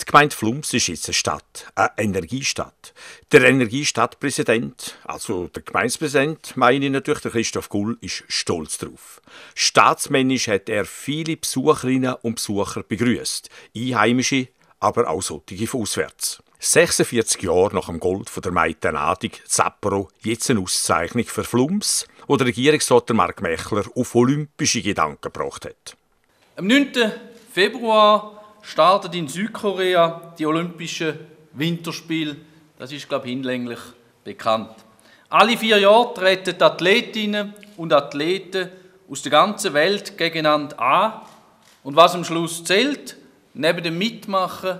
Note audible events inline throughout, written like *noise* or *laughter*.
Die Gemeinde Flums ist jetzt eine Stadt, eine Energiestadt. Der Energiestadtpräsident, also der Gemeindepräsident, meine ich natürlich, der Christoph Gull, ist stolz drauf. Staatsmännisch hat er viele Besucherinnen und Besucher begrüßt, Einheimische, aber auch solche von auswärts. 46 Jahre nach dem Gold von der Nadig Zappero jetzt eine Auszeichnung für Flums, wo der Regierungsrat Mark Mechler auf olympische Gedanken gebracht hat. Am 9. Februar startet in Südkorea die Olympischen Winterspiele. Das ist, glaube ich, hinlänglich bekannt. Alle vier Jahre treten Athletinnen und Athleten aus der ganzen Welt gegeneinander an. Und was am Schluss zählt, neben dem Mitmachen,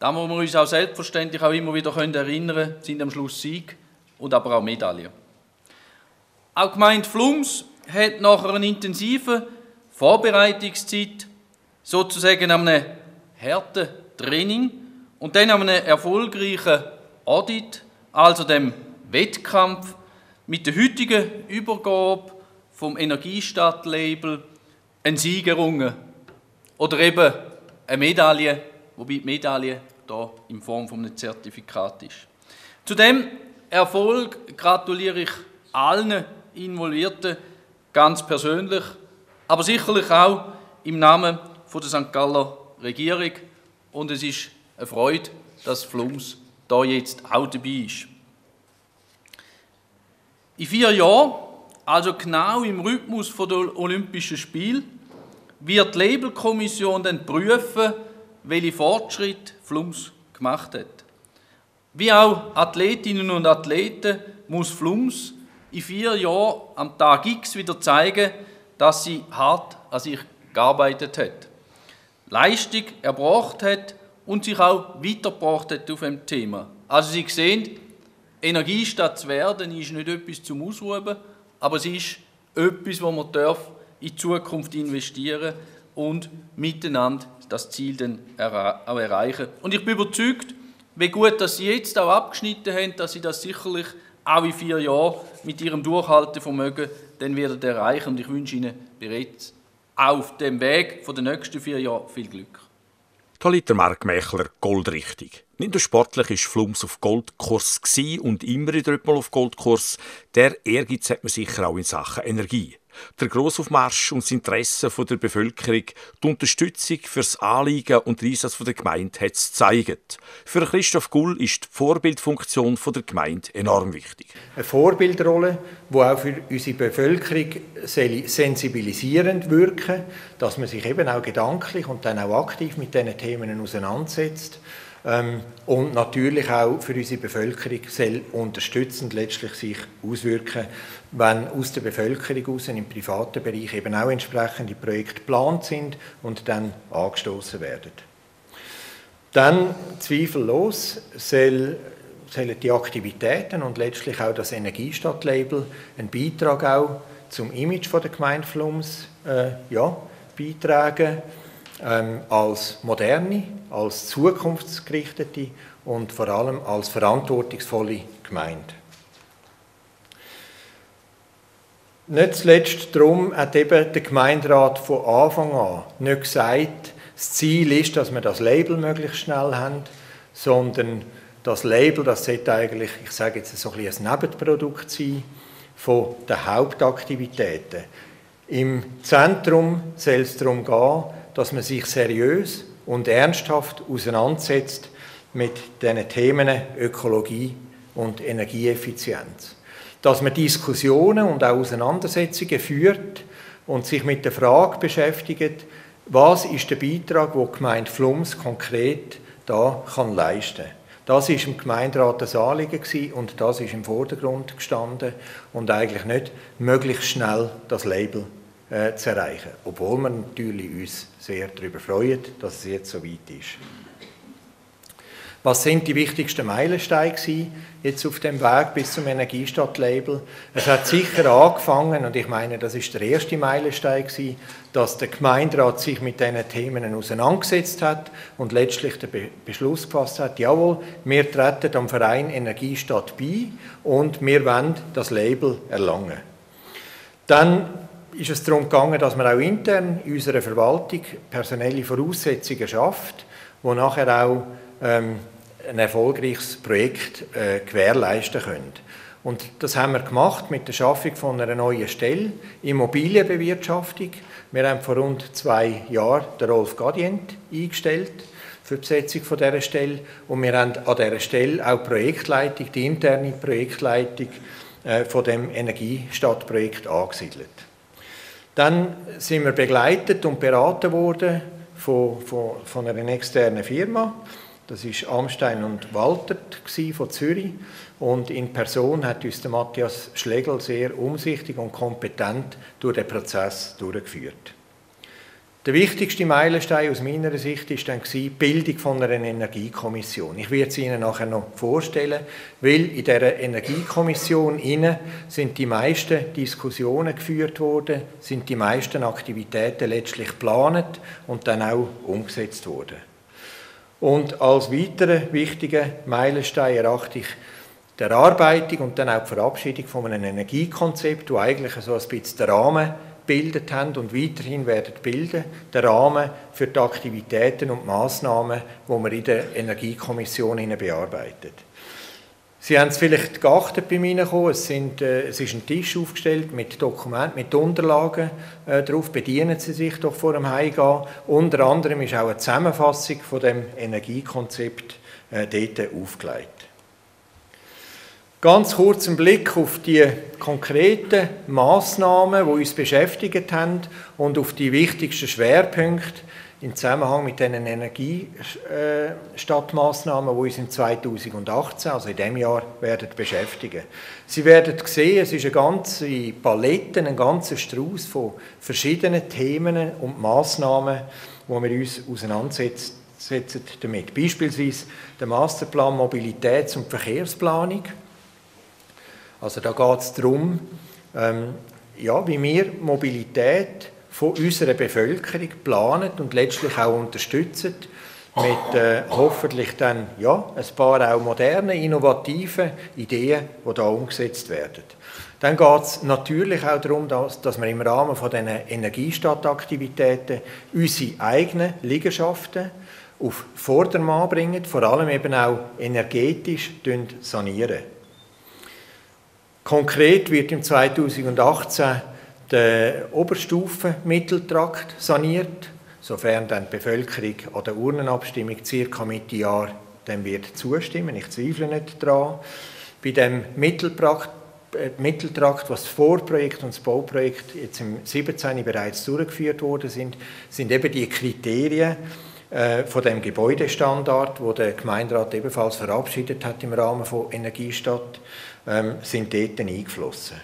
da wo wir uns auch selbstverständlich auch immer wieder erinnern können, sind am Schluss Sieg und aber auch Medaillen. Auch Gemeinde Flums hat nach einer intensiven Vorbereitungszeit sozusagen einem harten Training und dann einem erfolgreichen Audit, also dem Wettkampf, mit der heutigen Übergabe vom Energiestadt-Label ein Sieg errungen. Oder eben eine Medaille, wobei die Medaille hier in Form von einem Zertifikat ist. Zu dem Erfolg gratuliere ich allen Involvierten ganz persönlich, aber sicherlich auch im Namen von der St. Galler Regierung und es ist eine Freude, dass Flums da jetzt auch dabei ist. In vier Jahren, also genau im Rhythmus der Olympischen Spiele, wird die Labelkommission dann prüfen, welche Fortschritte Flums gemacht hat. Wie auch Athletinnen und Athleten muss Flums in vier Jahren am Tag X wieder zeigen, dass sie hart an sich gearbeitet hat. Leistung erbracht hat und sich auch weitergebracht hat auf dem Thema. Also Sie sehen, Energiestadt zu werden ist nicht etwas zum Ausruhen, aber es ist etwas, wo man darf in die Zukunft investieren und miteinander das Ziel dann auch erreichen. Und ich bin überzeugt, wie gut, dass Sie jetzt auch abgeschnitten haben, dass Sie das sicherlich auch in vier Jahren mit Ihrem Durchhaltevermögen dann werden erreichen. Und ich wünsche Ihnen bereits auf dem Weg von den nächsten vier Jahren viel Glück. Da liegt der Mark Mechler goldrichtig. Nicht nur sportlich ist Flums auf Goldkurs und immer wieder mal auf Goldkurs. Der Ehrgeiz hat man sicher auch in Sachen Energie. Der Grossaufmarsch und das Interesse der Bevölkerung, die Unterstützung für das Anliegen und den Einsatz der Gemeinde hat es gezeigt. Für Christoph Gull ist die Vorbildfunktion der Gemeinde enorm wichtig. Eine Vorbildrolle, die auch für unsere Bevölkerung sensibilisierend wirken dass man sich eben auch gedanklich und dann auch aktiv mit diesen Themen auseinandersetzt und natürlich auch für unsere Bevölkerung soll unterstützend letztlich sich auswirken, wenn aus der Bevölkerung aus im privaten Bereich eben auch entsprechende Projekte geplant sind und dann angestoßen werden. Dann zweifellos soll, sollen die Aktivitäten und letztlich auch das Energiestadtlabel einen Beitrag auch zum Image von der Gemeinde Flums äh, ja, beitragen ähm, als moderne, als zukunftsgerichtete und vor allem als verantwortungsvolle Gemeinde. Nicht zuletzt darum hat eben der Gemeinderat von Anfang an nicht gesagt, das Ziel ist, dass wir das Label möglichst schnell haben, sondern das Label, das sollte eigentlich, ich sage jetzt so ein, ein Nebenprodukt sein von den Hauptaktivitäten. Im Zentrum soll es darum gehen, dass man sich seriös und ernsthaft auseinandersetzt mit den Themen Ökologie und Energieeffizienz. Dass man Diskussionen und auch Auseinandersetzungen führt und sich mit der Frage beschäftigt, was ist der Beitrag, die Gemeinde Flums konkret da kann leisten Das ist im Gemeinderat das Anliegen und das ist im Vordergrund gestanden und eigentlich nicht möglichst schnell das Label äh, zu erreichen. Obwohl wir natürlich uns sehr darüber freuen, dass es jetzt so weit ist. Was sind die wichtigsten Meilensteine jetzt auf dem Weg bis zum Energiestadt-Label? Es hat sicher angefangen, und ich meine, das ist der erste Meilenstein gewesen, dass der Gemeinderat sich mit diesen Themen auseinandergesetzt hat und letztlich den Be Beschluss gefasst hat, jawohl, wir treten am Verein Energiestadt bei und wir wollen das Label erlangen. Dann ist es darum gegangen, dass man auch intern in unserer Verwaltung personelle Voraussetzungen schafft, die nachher auch ähm, ein erfolgreiches Projekt äh, gewährleisten können. Und das haben wir gemacht mit der Schaffung von einer neuen Stelle, Immobilienbewirtschaftung. Wir haben vor rund zwei Jahren den Rolf Gadient eingestellt für die Besetzung von dieser Stelle. Und wir haben an dieser Stelle auch die Projektleitung, die interne Projektleitung äh, von dem Energiestadtprojekt angesiedelt. Dann sind wir begleitet und beraten worden von, von, von einer externen Firma. Das ist Amstein und Waltert von Zürich. Und in Person hat uns der Matthias Schlegel sehr umsichtig und kompetent durch den Prozess durchgeführt. Der wichtigste Meilenstein aus meiner Sicht ist dann die Bildung von einer Energiekommission. Ich werde sie Ihnen nachher noch vorstellen, weil in dieser Energiekommission sind die meisten Diskussionen geführt worden, sind die meisten Aktivitäten letztlich geplant und dann auch umgesetzt worden. Und als weiteren wichtigen Meilenstein erachte ich die Erarbeitung und dann auch die Verabschiedung von einem Energiekonzept, wo eigentlich so ein bisschen den Rahmen bildet haben und weiterhin werden bilden, der Rahmen für die Aktivitäten und Maßnahmen, die wir in der Energiekommission bearbeitet. Sie haben es vielleicht geachtet bei mir gekommen. Es, sind, äh, es ist ein Tisch aufgestellt mit Dokumenten, mit Unterlagen äh, drauf. Bedienen Sie sich doch vor dem Heimgehen. Unter anderem ist auch eine Zusammenfassung von dem Energiekonzept äh, dort aufgelegt. Ganz kurz einen Blick auf die konkreten Maßnahmen, die uns beschäftigt haben und auf die wichtigsten Schwerpunkte im Zusammenhang mit den Energiestadtmaßnahmen, die uns in 2018, also in diesem Jahr, werden beschäftigen. Sie werden sehen, es ist eine ganze Palette, ein ganzer Strauß von verschiedenen Themen und Maßnahmen, wo wir uns auseinandersetzen damit. Beispielsweise der Masterplan Mobilitäts- und Verkehrsplanung also da geht es darum, ähm, ja, wie wir Mobilität von unserer Bevölkerung planen und letztlich auch unterstützen mit äh, hoffentlich dann ja, ein paar auch moderne, innovative Ideen, die da umgesetzt werden. Dann geht es natürlich auch darum, dass, dass wir im Rahmen von diesen Energiestadtaktivitäten unsere eigenen Liegenschaften auf Vordermann bringen, vor allem eben auch energetisch sanieren. Konkret wird im 2018 der Oberstufenmitteltrakt saniert, sofern dann die Bevölkerung an der Urnenabstimmung circa Mitte Jahr dem wird zustimmen. Ich zweifle nicht daran. Bei dem Mitteltrakt, äh, Mitteltrakt, was das Vorprojekt und das Bauprojekt jetzt im 17. bereits durchgeführt worden sind, sind eben die Kriterien äh, von dem Gebäudestandard, wo der Gemeinderat ebenfalls verabschiedet hat im Rahmen von Energiestadt ähm, sind dort eingeflossen.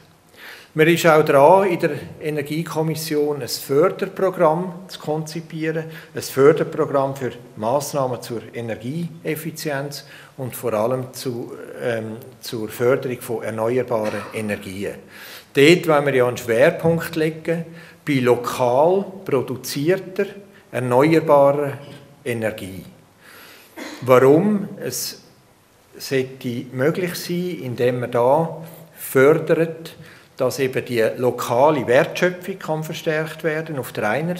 Man ist auch dran, in der Energiekommission ein Förderprogramm zu konzipieren, ein Förderprogramm für Maßnahmen zur Energieeffizienz und vor allem zu, ähm, zur Förderung von erneuerbaren Energien. Dort wollen wir ja einen Schwerpunkt legen bei lokal produzierter erneuerbarer Energie. Warum? Es sollte möglich sein, indem man da fördert, dass eben die lokale Wertschöpfung kann verstärkt werden auf der, einen,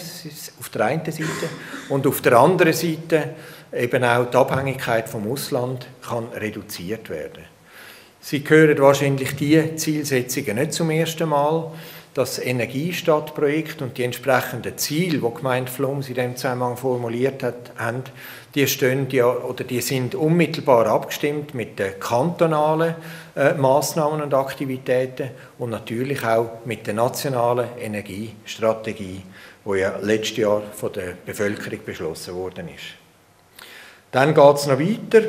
auf der einen Seite und auf der anderen Seite eben auch die Abhängigkeit vom Ausland kann reduziert werden. Sie hören wahrscheinlich die Zielsetzungen nicht zum ersten Mal. Das Energiestadtprojekt und die entsprechenden Ziele, die Gemeinde Flums in diesem Zusammenhang formuliert hat, haben, die stehen ja oder die sind unmittelbar abgestimmt mit den kantonalen äh, Maßnahmen und Aktivitäten und natürlich auch mit der nationalen Energiestrategie, wo ja letztes Jahr von der Bevölkerung beschlossen worden ist. Dann geht es noch weiter.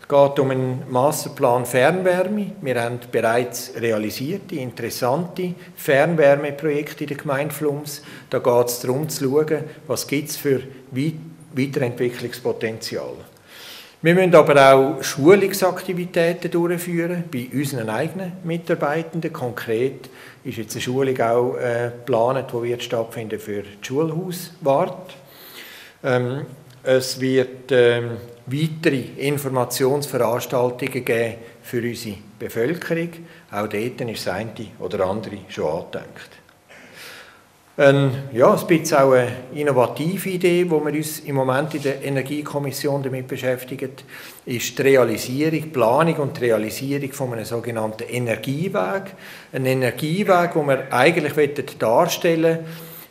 Es geht um einen Masterplan Fernwärme. Wir haben bereits realisierte, interessante Fernwärmeprojekte in der Gemeinde Flums. Da geht es darum zu schauen, was gibt es für Weiterentwicklungspotenzial. Wir müssen aber auch Schulungsaktivitäten durchführen bei unseren eigenen Mitarbeitenden. Konkret ist jetzt eine Schulung auch äh, geplant, die wird stattfinden für die Schulhauswart. Ähm, es wird ähm, weitere Informationsveranstaltungen geben für unsere Bevölkerung. Auch dort ist das eine oder andere schon angedenkt. Ein, ja, ein bisschen auch eine innovative Idee, wo wir uns im Moment in der Energiekommission damit beschäftigen, ist die Realisierung, Planung und die Realisierung von einem sogenannten Energieweg. Ein Energieweg, wo wir eigentlich darstellen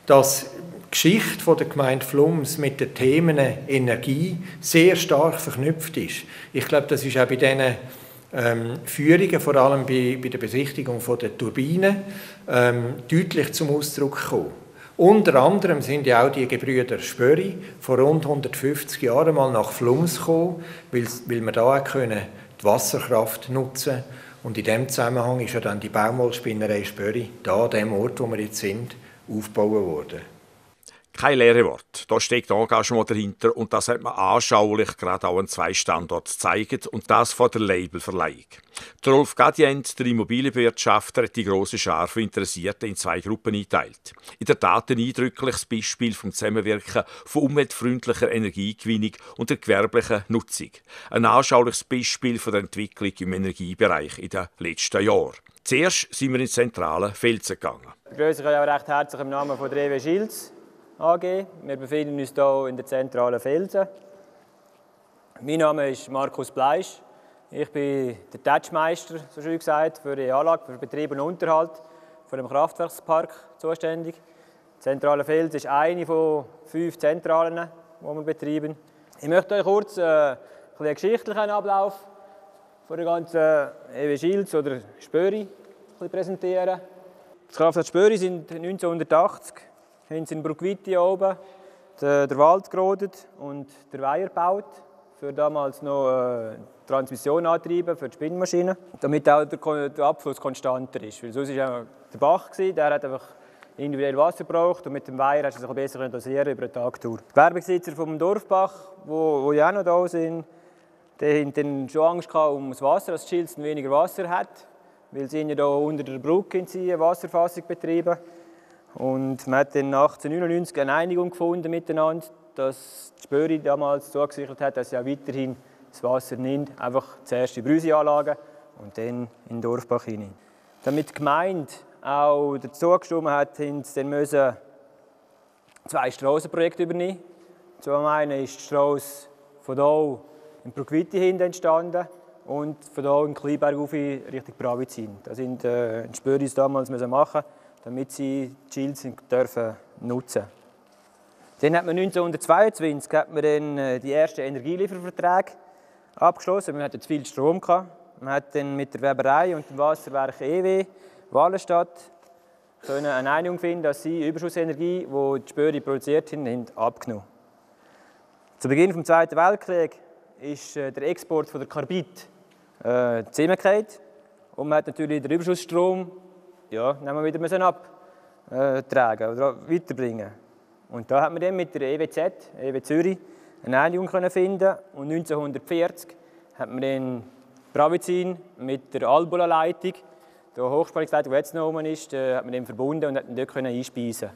dass die Geschichte der Gemeinde Flums mit den Themen Energie sehr stark verknüpft ist. Ich glaube, das ist auch bei diesen Führungen, vor allem bei, bei der Besichtigung von der Turbinen, ähm, deutlich zum Ausdruck gekommen. Unter anderem sind ja auch die Gebrüder Spöri vor rund 150 Jahren mal nach Flums gekommen, weil, weil wir da können die Wasserkraft nutzen und in dem Zusammenhang ist ja dann die Baumwollspinnerei Spöri da an dem Ort, wo wir jetzt sind, aufgebaut worden. Kein leere Wort. Da steckt Engagement dahinter und das hat man anschaulich gerade auch an zwei Standorten gezeigt und das von der Labelverleihung. Der Rolf Gadient, der Immobilienwirtschafter, hat die grosse Schar von Interessierten in zwei Gruppen eingeteilt. In der Tat ein eindrückliches Beispiel vom Zusammenwirken von umweltfreundlicher Energiegewinnung und der gewerblichen Nutzung. Ein anschauliches Beispiel von der Entwicklung im Energiebereich in den letzten Jahren. Zuerst sind wir in zentralen Felsen gegangen. Ich begrüße euch auch recht herzlich im Namen von Rewe Schilz. AG. Wir befinden uns hier in der zentralen Felsen. Mein Name ist Markus Bleisch. Ich bin der Touchmeister, so schön gesagt, für die Anlage, für Betrieb und Unterhalt von dem Kraftwerkspark zuständig. Die zentrale Fels ist eine von fünf Zentralen, die wir betreiben. Ich möchte euch kurz äh, einen geschichtlichen Ablauf von der ganzen EW Schilz oder Spöri präsentieren. Das Kraftwerk Spöri sind 1980 haben sie in Bruckwitti oben den, den Wald gerodet und den Weiher gebaut, für damals noch äh, Transmission antreiben für die Spinnmaschine, damit auch der, der Abfluss konstanter ist. Weil sonst war der Bach, gewesen, der hat einfach individuell Wasser gebraucht und mit dem Weiher hast du sich besser dosieren über den Tag durch. Die Gewerbesitzer vom Dorfbach, ja auch noch da sind, die dann schon Angst um das Wasser, dass Schilzen weniger Wasser hat, weil sie ja hier unter der Brücke eine Wasserfassung betrieben und man hat dann 1899 eine Einigung gefunden miteinander, dass die Spöri damals zugesichert hat, dass sie auch weiterhin das Wasser nimmt, einfach zuerst die Brüsi-Anlage und dann in Dorfbach hinein. Damit die Gemeinde auch dazu gestimmt hat, mussten sie zwei Strassenprojekte übernehmen. Zum einen ist die Strasse von hier in Bruckwitti hin entstanden und von hier in Kleinberg auf Richtung Bravizin. Das sind äh, die Spöris damals müssen machen damit sie die Shields dürfen nutzen Dann hat man 1922 hat man dann äh, die ersten Energielieferverträge abgeschlossen. Hatten zu viel Strom. Gehabt. Man hat dann mit der Weberei und dem Wasserwerk EW Wallenstadt können eine Einigung finden, dass sie Überschussenergie, die die Spöre produziert haben, haben abgenommen Zu Beginn des Zweiten Weltkriegs ist äh, der Export von der Karbid äh, zusammengefallen. Und man hat natürlich den Überschussstrom ja, nehmen wir wieder abtragen oder weiterbringen. Und da hat man dann mit der EWZ, EW Zürich, eine Einigung finden und 1940 hat man dann Bravizin mit der Albola-Leitung, der Hochspannungsleitung, die jetzt noch oben ist, äh, hat man dann verbunden und hat dort einspeisen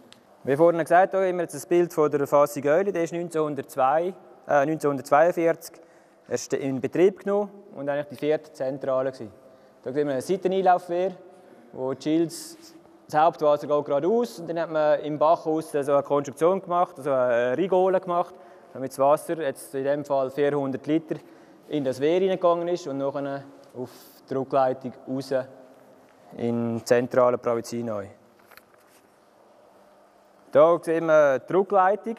Wie vorhin gesagt habe, haben wir jetzt das Bild von der Fassung Öli, der ist 1902, äh, 1942 in Betrieb genommen und eigentlich die vierte Zentrale. Gewesen. Da sehen wir eine Seiteneinlaufwehr, wo Chills das Hauptwasser geht geradeaus und dann hat man im Bachhaus so eine Konstruktion gemacht, also eine Rigole gemacht, damit das Wasser, jetzt in dem Fall 400 Liter, in das Wehr hineingegangen ist und nachher auf die Druckleitung raus in den zentralen Provizin neu. Hier sehen wir die Druckleitung,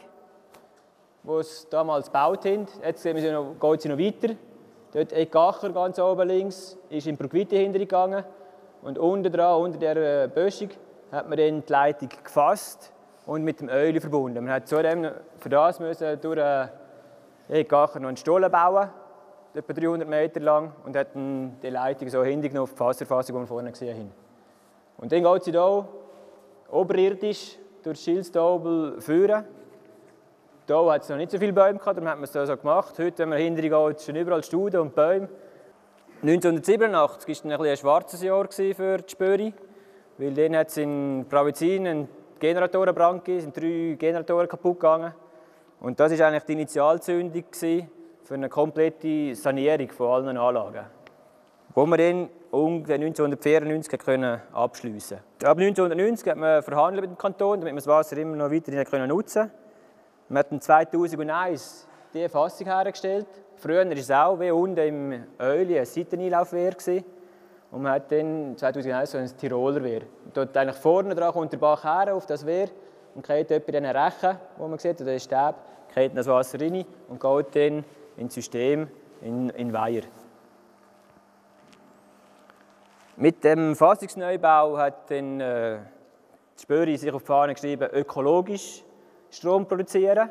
die sie damals gebaut haben. Jetzt sehen wir, sie noch, geht sie noch weiter. Dort Eckacher ganz oben links ist in Bruckwitte hintergegangen. Und unten dran, unter der äh, Böschung, hat man dann die Leitung gefasst und mit dem Öl verbunden. Man hat zudem für das müssen durch einen äh, noch einen Stollen bauen, etwa 300 Meter lang, und hat dann die Leitung so hinten auf die Wasserfassung, die wir vorne gesehen haben. Und dann geht sie hier oberirdisch durch Schilzdobel führen. Hier hat es noch nicht so viele Bäume gehabt, darum hat man es so gemacht. Heute, wenn man hinten geht, sind überall Studen und Bäume. 1987 war ein, ein schwarzes Jahr für die Spöri, weil dann hat es in Pravizin einen Generatorenbrand gegeben, sind drei Generatoren kaputt gegangen. Und das war eigentlich die Initialzündung für eine komplette Sanierung von allen Anlagen. wo wir dann ungefähr 1994 können abschliessen konnten. Ab 1990 hat man verhandelt mit dem Kanton, damit wir das Wasser immer noch weiterhin nutzen können. Wir hatten 2001 die Erfassung hergestellt. Früher war es auch wie unten im Öli ein Seiteneinlaufwehr. Und man hat dann 2001 so ein Tiroler Wehr. dort eigentlich vorne dran kommt der Bach her auf das Wehr und geht dort bei diesen Rechen, wo man sieht, oder den Stäb, geht das Wasser rein und geht dann ins System, in, in Weiher. Mit dem Fassungsneubau hat dann äh, Spöri sich auf die Fahne geschrieben, ökologisch Strom produzieren.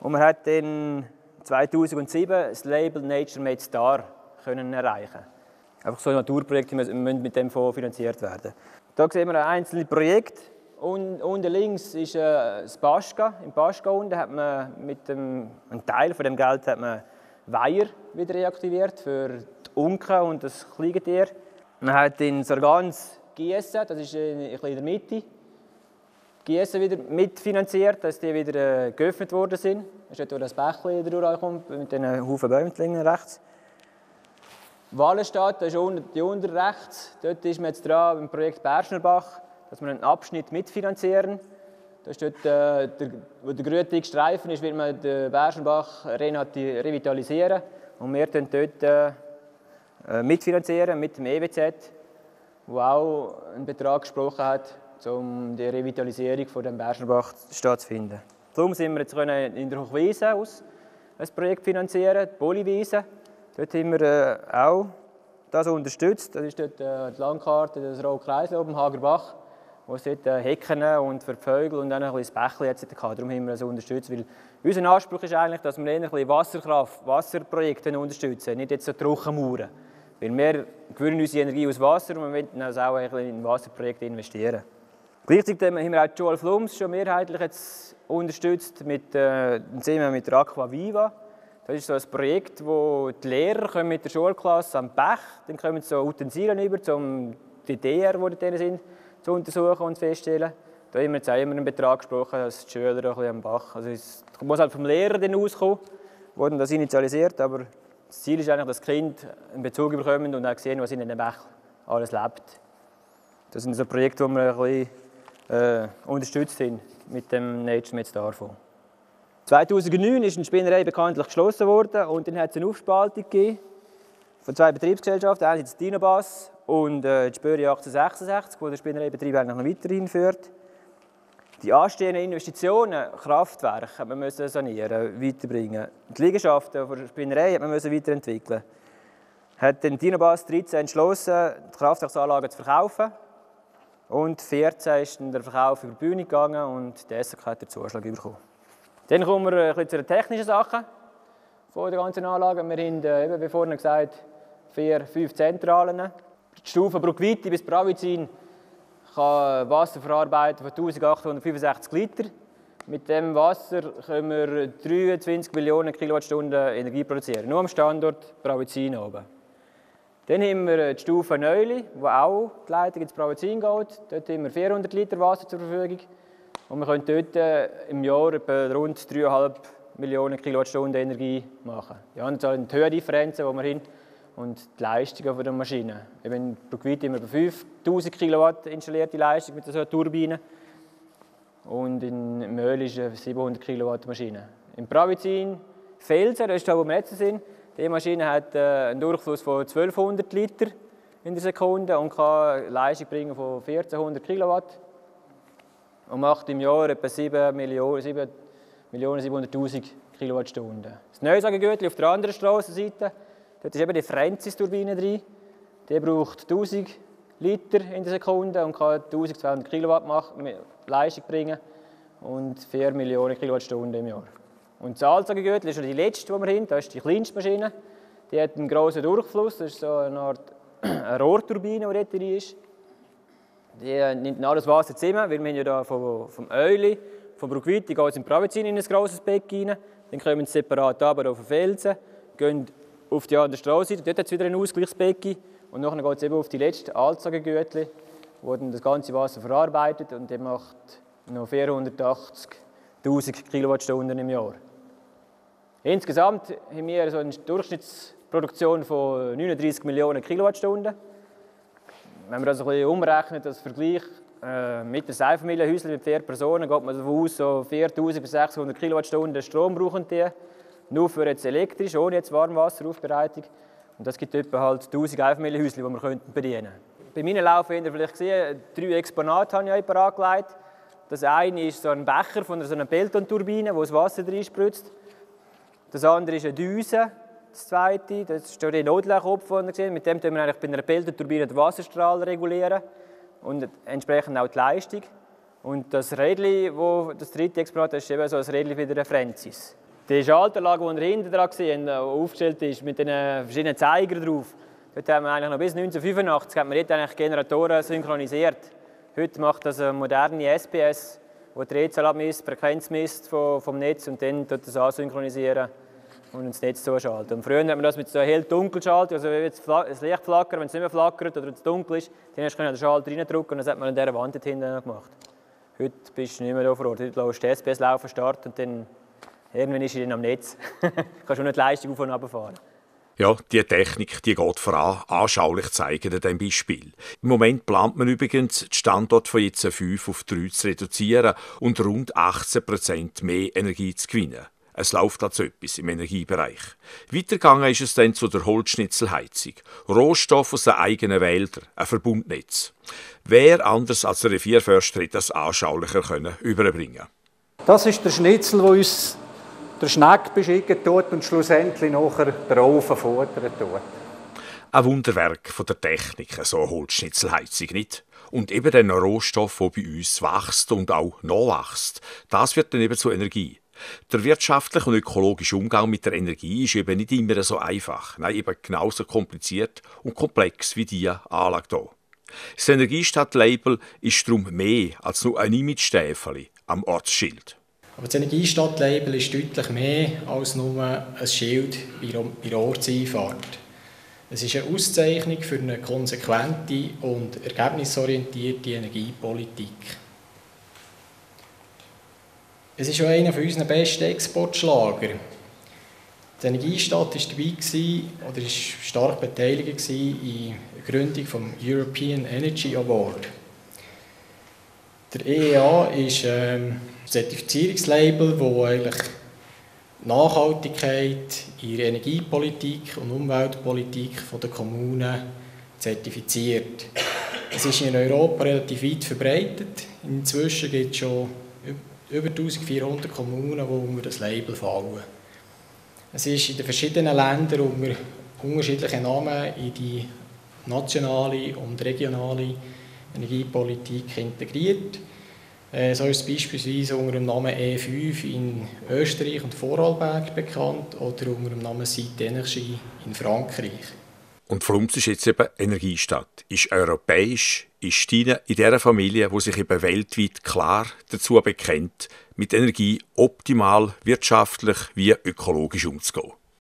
Und man hat dann 2007 das Label Nature Made Star können erreichen. Einfach so Naturprojekte müssen mit dem Fonds finanziert werden. Hier sehen wir ein einzelnes Projekt. Und unten links ist äh, das Baschka. Im Baschka unten hat man mit dem, einen Teil von dem Geld hat man Weiher wieder reaktiviert für die Unken und das Kleingetier. Man hat in Sargans Gießen, das ist in, in der Mitte, Gießen wieder mitfinanziert, dass die wieder äh, geöffnet worden sind. Das ist wo das Bächlein durchkommt, mit diesen Haufen Bäumen rechts. Wallenstadt, das ist unten, die unter rechts. Dort ist man jetzt dran im Projekt Berschnerbach, dass wir einen Abschnitt mitfinanzieren. Das ist dort, äh, der, wo der grüne Streifen ist, wird man den Berschnerbach revitalisieren. Und wir dort äh, äh, mitfinanzieren mit dem EWZ, der auch einen Betrag gesprochen hat, um die Revitalisierung von dem Berschnerbach stattzufinden. Darum sind wir jetzt in der Hochwiese aus ein Projekt finanzieren, die Poliwiese. Dort haben wir äh, auch das unterstützt. Das ist dort äh, die Landkarte, das rohe Kreisel oben, Hagerbach, wo es dort äh, Hecken und für Vögel und dann ein bisschen das Bächli etc. Darum haben wir das unterstützt, weil unser Anspruch ist eigentlich, dass wir eher ein Wasserkraft, Wasserprojekte unterstützen, nicht jetzt so Trockenmauern. Weil wir gewinnen unsere Energie aus Wasser und wir wollen also auch ein bisschen in Wasserprojekte investieren. Gleichzeitig haben wir auch Joel Flums schon mehrheitlich jetzt unterstützt mit, äh, mit der Aqua Viva. Das ist so ein Projekt, wo die Lehrer mit der Schulklasse am Bach, dann kommen so Utensilien über, um die DR, die dort sind, zu untersuchen und festzustellen. Da haben wir jetzt auch immer einen Betrag gesprochen, dass die Schüler ein bisschen am Bach, also es muss halt vom Lehrer dann auskommen, wurde das initialisiert, aber das Ziel ist eigentlich, dass die Kinder einen Bezug bekommen und auch sehen, was in den Bach alles lebt. Das sind so Projekte, die wir ein bisschen äh, unterstützt sind mit dem Nature Starfonds. 2009 ist eine Spinnerei bekanntlich geschlossen worden und dann hat es eine Aufspaltung von zwei Betriebsgesellschaften, einerseits Dinobas und äh, die Spöri 1866, wo der Spinnereibetrieb eigentlich noch weiterhin führt. Die anstehenden Investitionen, Kraftwerke, hat man müssen sanieren, weiterbringen. Die Liegenschaften der Spinnerei hat man müssen weiterentwickeln. Hat den Dinobas 13 entschlossen, die Kraftwerksanlagen zu verkaufen. Und 14 ist dann der Verkauf über die Bühne gegangen und der SRK hat den Zuschlag bekommen. Dann kommen wir ein zu den technischen Sachen von der ganzen Anlage. Wir haben, äh, eben wie vorhin gesagt, vier, fünf Zentralen. Die Stufe Bruckwitti bis Bravizin kann Wasser verarbeiten von 1865 Liter. Mit dem Wasser können wir 23 Millionen Kilowattstunden Energie produzieren, nur am Standort Bravizin oben. Dann haben wir die Stufe Neuli, wo auch die Leitung ins Bravizin geht. Dort haben wir 400 Liter Wasser zur Verfügung. Und wir können dort äh, im Jahr etwa rund 3,5 Millionen Kilowattstunden Energie machen. Die anderen sind die Höhendifferenzen, die wir haben, und die Leistungen der Maschine. In Bruckwied haben wir 5000 Kilowatt installierte Leistung mit so Turbinen. Und in Möhl ist eine 700 Kilowatt Maschine. In Bravizin, Felsen, das ist da, wo wir jetzt sind, die Maschine hat äh, einen Durchfluss von 1200 Liter in der Sekunde und kann Leistung bringen von 1400 Kilowatt und macht im Jahr etwa 7 Millionen, 7 Millionen 700'000 Kilowattstunden. Das Neusagengürtel auf der anderen Strassenseite, dort ist eben die Francis-Turbine drin. Die braucht 1000 Liter in der Sekunde und kann 1200 Kilowatt Leistung bringen und 4 Millionen Kilowattstunden im Jahr. Und das Alzagengürtel ist die letzte, die wir haben. Das ist die kleinste Maschine. Die hat einen grossen Durchfluss. Das ist so eine Art *clears throat* eine Rohrturbine, die drin ist. Die nimmt alles Wasser zusammen, weil wir ja da vom, vom Öli, vom Bruckwitti, geht es in Pravizin in ein grosses Becken rein. Dann kommen sie separat aber auf den Felsen, gehen auf die andere Straße, dort hat es wieder ein Ausgleichsbecken und nachher geht es eben auf die letzte Alzagengürtel, wo dann das ganze Wasser verarbeitet und der macht noch 480'000 Kilowattstunden im Jahr. Insgesamt haben wir so eine Durchschnittsproduktion von 39 Millionen Kilowattstunden. Wenn man das ein bisschen umrechnet, das Vergleich äh, mit einem Seifenmillenhäuschen mit vier Personen, geht man davon aus, so 4000 bis 600 Kilowattstunden Strom brauchen die. Nur für jetzt elektrisch, ohne jetzt Warmwasseraufbereitung. Und das gibt etwa halt 1000 Einfamilienhäuschen, die wir könnten bedienen könnten. Bei meinen Laufen habt ihr vielleicht gesehen, drei Exponate habe ich angelegt. Das eine ist so ein Becher von so einer Pelton-Turbine, wo das Wasser drin spritzt. Das andere ist eine Düse, das zweite. Das ist der Notlachkopf, den ihr gesehen Mit dem können wir eigentlich bei einer Pelton-Turbine den Wasserstrahl regulieren und entsprechend auch die Leistung. Und das Rädchen, wo das dritte Exponat ist, ist eben so ein Rädchen wie der Francis. Die Schalterlage, die ihr hinten dran gesehen aufgestellt ist, mit den verschiedenen Zeigern drauf, dort haben wir eigentlich noch bis 1985 hat man dort eigentlich Generatoren synchronisiert. Heute macht das eine moderne SPS, wo die Drehzahl misst, die Frequenz misst vom Netz und dann tut das ansynchronisieren und ins Netz zuschalten. Und früher hat man das mit so hell-dunkel schalten, also wenn das Licht flackert, wenn es nicht mehr flackert oder es dunkel ist, dann hast du den Schalter reindrücken und das hat man an dieser Wand hinten gemacht. Heute bist du nicht mehr da vor Ort. Heute lässt du SPS laufen, Start und dann irgendwann ist er dann am Netz. *laughs* kannst du nicht die Leistung auf und runter fahren. Ja, die Technik die geht voran, anschaulich zeigen in diesem Beispiel. Im Moment plant man übrigens, den Standort von jetzt 5 auf 3 zu reduzieren und rund 18 Prozent mehr Energie zu gewinnen. Es läuft also etwas im Energiebereich. Weitergegangen ist es dann zu der Holzschnitzelheizung. Rohstoff aus den eigenen Wäldern, ein Verbundnetz. Wer anders als der Revierförster hätte das anschaulicher können überbringen Das ist der Schnitzel, der uns der Schneck beschicken tut und schlussendlich nachher der Ofen fordern tut. Ein Wunderwerk von der Technik, so eine Holzschnitzelheizung, nicht? Und eben der Rohstoff, der bei uns wächst und auch nachwächst, das wird dann eben zu Energie. Der wirtschaftliche und ökologische Umgang mit der Energie ist eben nicht immer so einfach, nein, eben genauso kompliziert und komplex wie diese Anlage hier. Das Energiestadt-Label ist darum mehr als nur ein Image-Stäfeli am Ortsschild. Aber das Energiestadt-Label ist deutlich mehr als nur ein Schild bei der Ortseinfahrt. Es ist eine Auszeichnung für eine konsequente und ergebnisorientierte Energiepolitik. Es ist auch einer unserer besten Exportschlager. Die Energiestadt war dabei oder ist stark beteiligt in der Gründung des European Energy Award. Der EEA ist ähm, Zertifizierungslabel, das eigentlich Nachhaltigkeit in der Energiepolitik und Umweltpolitik der Kommunen zertifiziert. Es ist in Europa relativ weit verbreitet. Inzwischen gibt es schon über 1400 Kommunen, die unter das Label fallen. Es ist in den verschiedenen Ländern unter unterschiedlichen Namen in die nationale und regionale Energiepolitik integriert. Äh, so ist es beispielsweise unter dem Namen E5 in Österreich und Vorarlberg bekannt oder unter dem Namen Site Energie in Frankreich. Und für uns ist jetzt eben Energiestadt. Ist europäisch, ist China in dieser Familie, wo sich eben weltweit klar dazu bekennt, mit Energie optimal wirtschaftlich wie ökologisch umzugehen.